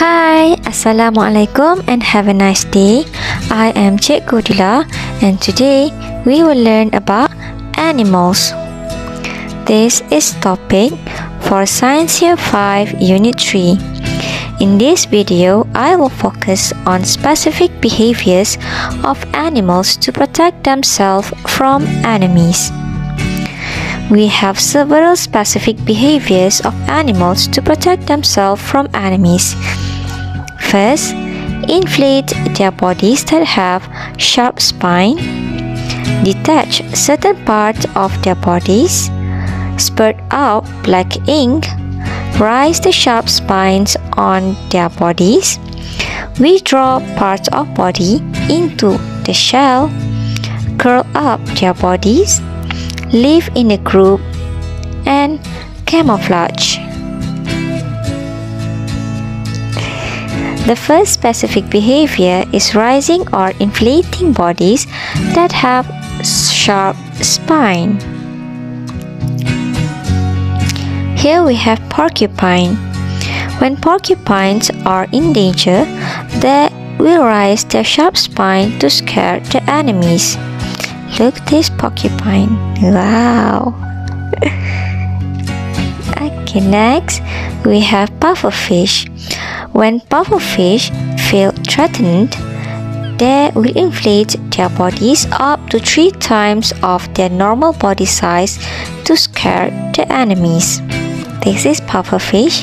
Hi, Assalamualaikum and have a nice day. I am Cikgu Dila and today we will learn about animals. This is topic for Science Year 5 Unit 3. In this video, I will focus on specific behaviors of animals to protect themselves from enemies. We have several specific behaviors of animals to protect themselves from enemies. First, inflate their bodies that have sharp spine, detach certain parts of their bodies, spurt out black ink, rise the sharp spines on their bodies, withdraw parts of body into the shell, curl up their bodies, live in a group, and camouflage. The first specific behavior is rising or inflating bodies that have sharp spine. Here we have porcupine. When porcupines are in danger, they will rise their sharp spine to scare the enemies. Look this porcupine. Wow. okay, next we have pufferfish. When pufferfish feel threatened, they will inflate their bodies up to three times of their normal body size to scare the enemies. This is pufferfish.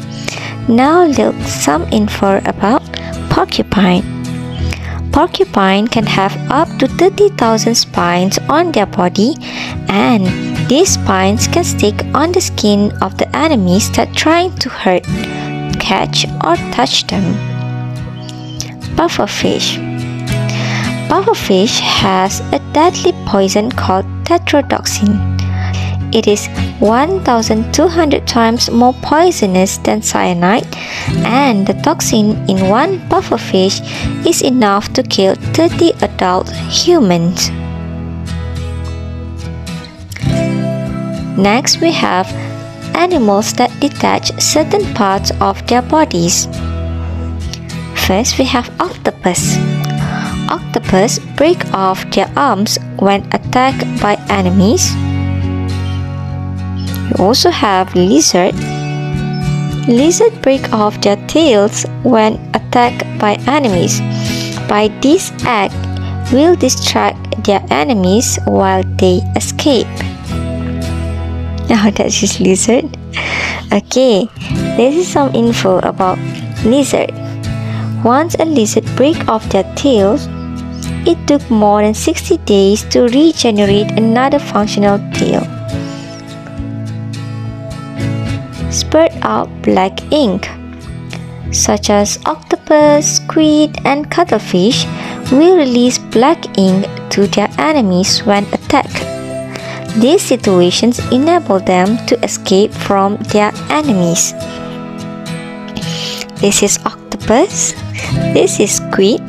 Now look some info about porcupine. Porcupine can have up to 30,000 spines on their body and these spines can stick on the skin of the enemies that trying to hurt, catch or touch them. Pufferfish Pufferfish has a deadly poison called tetrodotoxin. It is 1200 times more poisonous than cyanide and the toxin in one pufferfish is enough to kill 30 adult humans. Next we have animals that detach certain parts of their bodies. First we have octopus. Octopus break off their arms when attacked by enemies we also have lizard. Lizard break off their tails when attacked by enemies. By this act, will distract their enemies while they escape. Now that is lizard. Okay, this is some info about lizard. Once a lizard break off their tails, it took more than 60 days to regenerate another functional tail. spurt out black ink, such as octopus, squid, and cuttlefish, will release black ink to their enemies when attacked. These situations enable them to escape from their enemies. This is octopus, this is squid,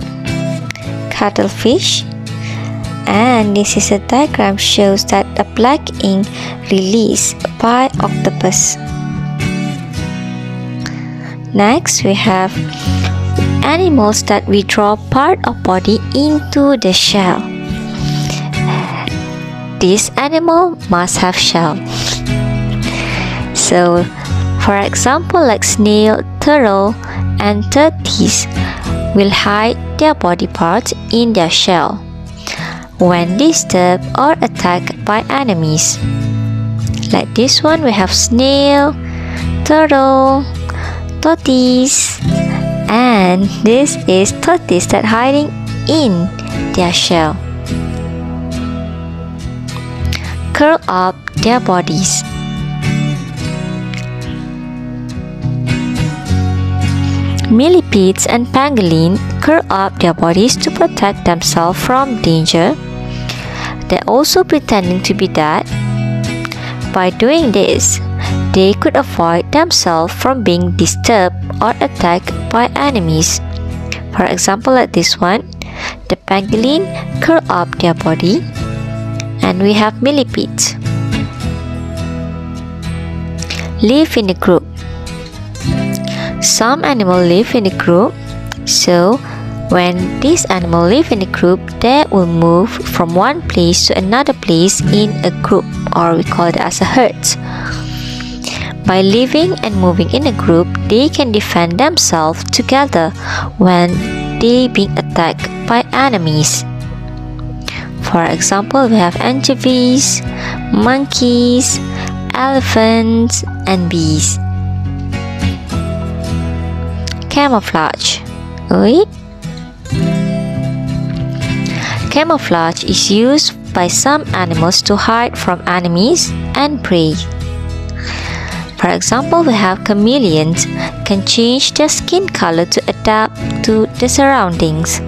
cuttlefish, and this is a diagram shows that the black ink released by octopus. Next, we have animals that withdraw part of body into the shell. This animal must have shell. So, for example, like snail, turtle, and tortoise will hide their body parts in their shell when disturbed or attacked by enemies. Like this one, we have snail, turtle, tortoise and this is tortoise that hiding in their shell curl up their bodies Millipedes and pangolin curl up their bodies to protect themselves from danger. They're also pretending to be dead. By doing this, they could avoid themselves from being disturbed or attacked by enemies. For example, like this one, the pangolin curl up their body, and we have millipedes. Live in a group. Some animals live in a group, so when these animals live in a group, they will move from one place to another place in a group, or we call it as a herd. By living and moving in a group, they can defend themselves together when they being attacked by enemies. For example, we have anchovies, monkeys, elephants, and bees. Camouflage. Wait. Camouflage is used by some animals to hide from enemies and prey. For example, we have chameleons can change their skin color to adapt to the surroundings.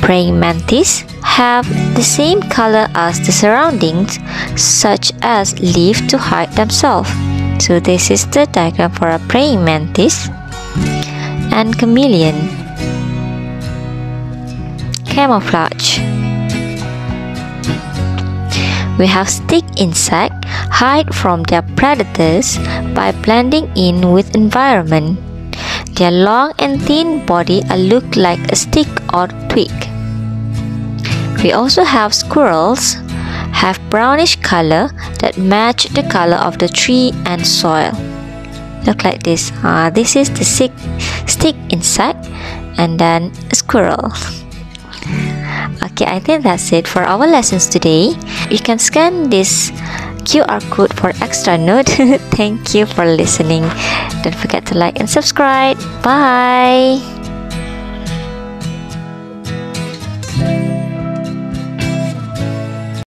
Praying mantis have the same color as the surroundings, such as leaf to hide themselves. So this is the diagram for a praying mantis and chameleon. Camouflage We have stick insect hide from their predators by blending in with environment. Their long and thin body look like a stick or twig. We also have squirrels have brownish color that match the color of the tree and soil. Look like this. Uh, this is the stick, stick insect and then squirrel. Okay, I think that's it for our lessons today. You can scan this QR code for extra note. Thank you for listening. Don't forget to like and subscribe. Bye.